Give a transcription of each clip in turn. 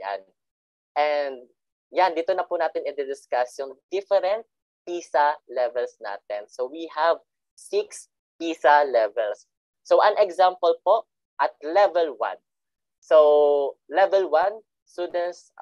Ayan. And yan, dito na po natin i-discuss yung different PISA levels natin. So we have six PISA levels. So an example po at level 1. So level 1, students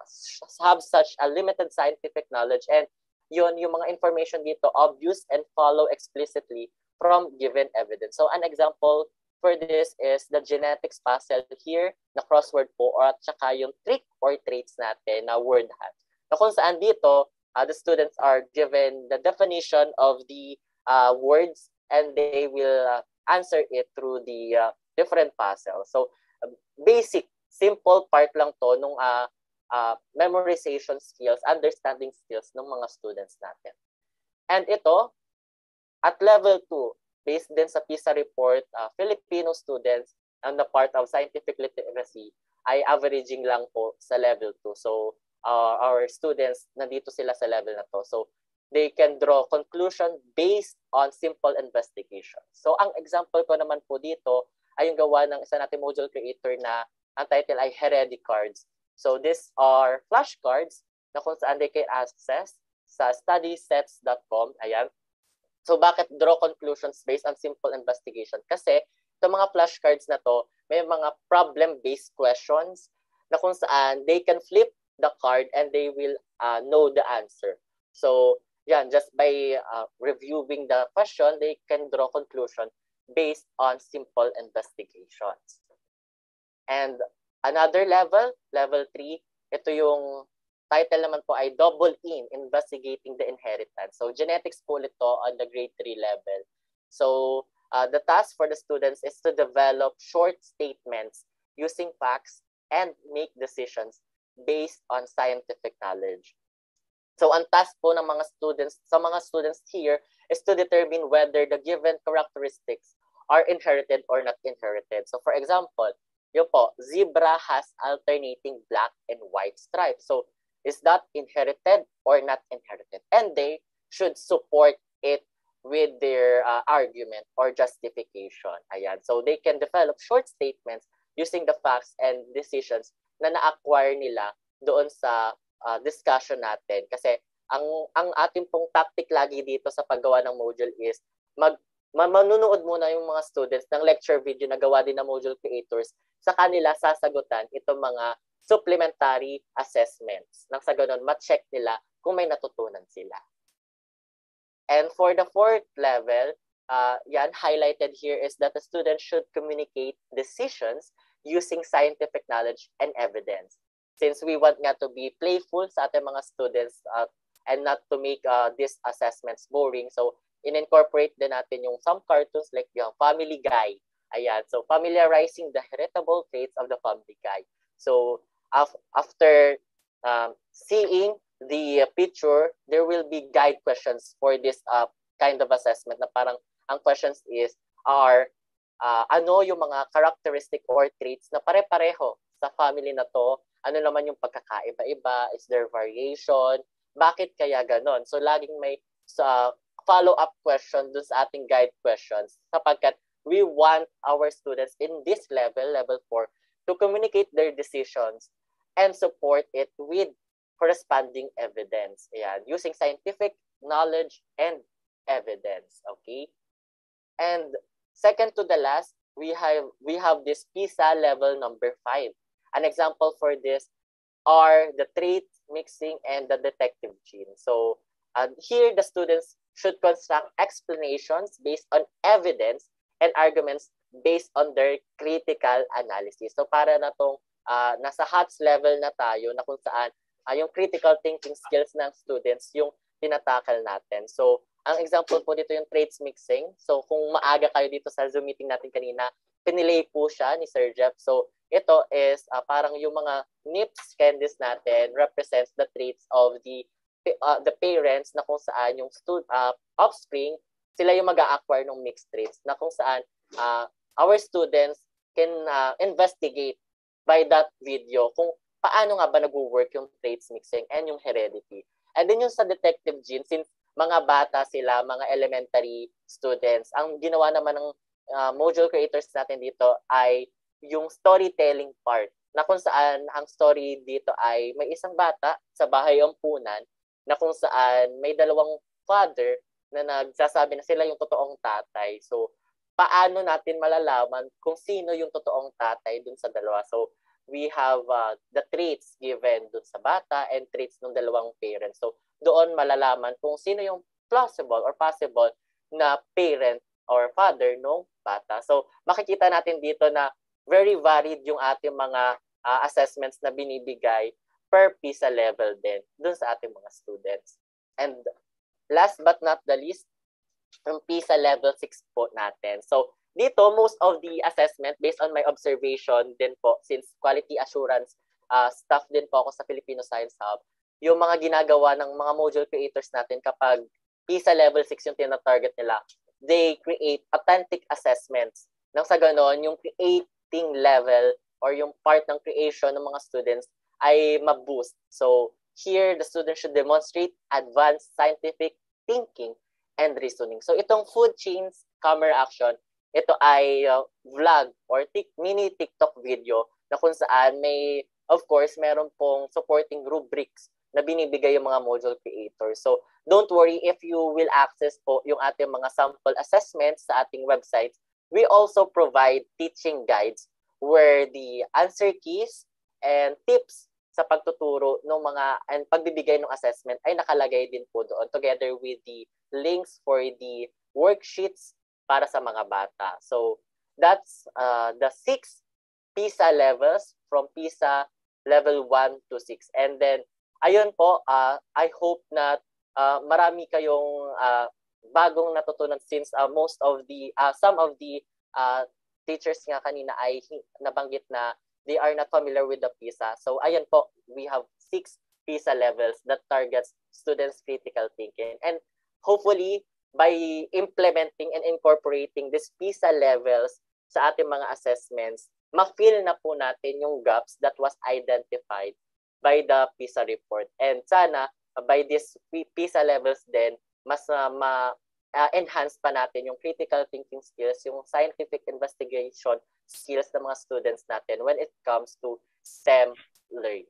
have such a limited scientific knowledge and yun yung mga information dito obvious and follow explicitly from given evidence. So an example for this is the genetics puzzle here na crossword po or at saka yung trick or traits natin na word hat. Na kung saan dito, uh, the students are given the definition of the uh, words and they will uh, answer it through the uh, different puzzle. So uh, basic, simple part lang to nung uh, uh, memorization skills, understanding skills ng mga students natin. And ito, at level 2, based din sa PISA report, uh, Filipino students on the part of scientific literacy ay averaging lang po sa level 2. So, uh, our students, nandito sila sa level na to. So, they can draw conclusion based on simple investigation. So, ang example ko naman po dito ay yung gawa ng isa nating module creator na ang title ay Heredity Cards. So, these are flashcards na kung saan they can access sa studysets.com. Ayan. So bakit draw conclusions based on simple investigation? Kasi itong mga flashcards na to, may mga problem-based questions na kung saan they can flip the card and they will uh, know the answer. So, yan, just by uh, reviewing the question, they can draw conclusion based on simple investigations. And another level, level 3, ito yung title naman po ay Double In, Investigating the Inheritance. So genetics po ito on the grade 3 level. So uh, the task for the students is to develop short statements using facts and make decisions based on scientific knowledge. So ang task po ng mga students, sa mga students here, is to determine whether the given characteristics are inherited or not inherited. So for example, yun po, zebra has alternating black and white stripes. So is that inherited or not inherited? And they should support it with their uh, argument or justification. Ayan. So they can develop short statements using the facts and decisions na na-acquire nila doon sa uh, discussion natin. Kasi ang ang ating pong tactic lagi dito sa paggawa ng module is mag manunood muna yung mga students ng lecture video na gawa din ng module creators sa kanila sasagutan itong mga supplementary assessments. Nang sa ganun, ma-check nila kung may natutunan sila. And for the fourth level, uh, yan, highlighted here is that the student should communicate decisions using scientific knowledge and evidence. Since we want nga to be playful sa ating mga students uh, and not to make uh, these assessments boring, so in-incorporate din natin yung some cartoons like yung Family Guy. Ayan, so familiarizing the heritable traits of the family guy. So after um, seeing the picture, there will be guide questions for this uh, kind of assessment na parang ang questions is are uh, ano yung mga characteristic or traits na pare-pareho sa family na to? Ano naman yung pagkakaiba-iba? Is there variation? Bakit kaya ganon? So laging may sa uh, follow-up question dun sa ating guide questions sapagkat we want our students in this level, level 4, to communicate their decisions and support it with corresponding evidence. Ayan, using scientific knowledge and evidence, okay? And second to the last, we have we have this PISA level number 5. An example for this are the trait mixing and the detective gene. So, uh, here the students should construct explanations based on evidence and arguments based on their critical analysis. So para na tong uh, nasa HOTS level na tayo na kung saan uh, yung critical thinking skills ng students yung tinatakal natin. So ang example po dito yung traits mixing. So kung maaga kayo dito sa Zoom meeting natin kanina, pinilay po siya ni Sir Jeff. So ito is uh, parang yung mga NIPS candies natin represents the traits of the uh, the parents na kung saan yung stud, uh, offspring sila yung mag-a-acquire ng mixed traits na kung saan uh, our students can uh, investigate by that video kung paano nga ba nag-work yung traits mixing and yung heredity. And then yung sa detective gene, since mga bata sila, mga elementary students, ang ginawa naman ng uh, module creators natin dito ay yung storytelling part na kung saan ang story dito ay may isang bata sa bahay ampunan na kung saan may dalawang father na nagsasabi na sila yung totoong tatay. So, paano natin malalaman kung sino yung totoong tatay dun sa dalawa? So, we have uh, the traits given dun sa bata and traits ng dalawang parents. So, doon malalaman kung sino yung plausible or possible na parent or father ng bata. So, makikita natin dito na very varied yung ating mga uh, assessments na binibigay per PISA level din dun sa ating mga students. And last but not the least, yung PISA level 6 po natin. So, dito, most of the assessment, based on my observation din po, since quality assurance uh, staff din po ako sa Filipino Science Hub, yung mga ginagawa ng mga module creators natin kapag PISA level 6 yung tina-target nila, they create authentic assessments. Nang sa ganon, yung creating level or yung part ng creation ng mga students ay ma-boost. So, here, the students should demonstrate advanced scientific thinking and reasoning. So, itong food chains camera action, ito ay uh, vlog or tic- mini TikTok video na kung saan may, of course, meron pong supporting rubrics na binibigay yung mga module creators. So, don't worry if you will access po yung ating mga sample assessments sa ating website. We also provide teaching guides where the answer keys and tips sa pagtuturo ng mga and pagbibigay ng assessment ay nakalagay din po doon together with the links for the worksheets para sa mga bata. So that's uh, the six PISA levels from PISA level 1 to 6. And then ayun po, uh, I hope na uh, marami kayong uh, bagong natutunan since uh, most of the uh, some of the uh, teachers nga kanina ay nabanggit na they are not familiar with the PISA. So ayan po, we have six PISA levels that targets students' critical thinking. And hopefully, by implementing and incorporating these PISA levels sa ating mga assessments, ma-fill na po natin yung gaps that was identified by the PISA report. And sana, by this PISA levels din, mas uh, ma uh, enhance pa natin yung critical thinking skills, yung scientific investigation skills ng mga students natin when it comes to STEM learning.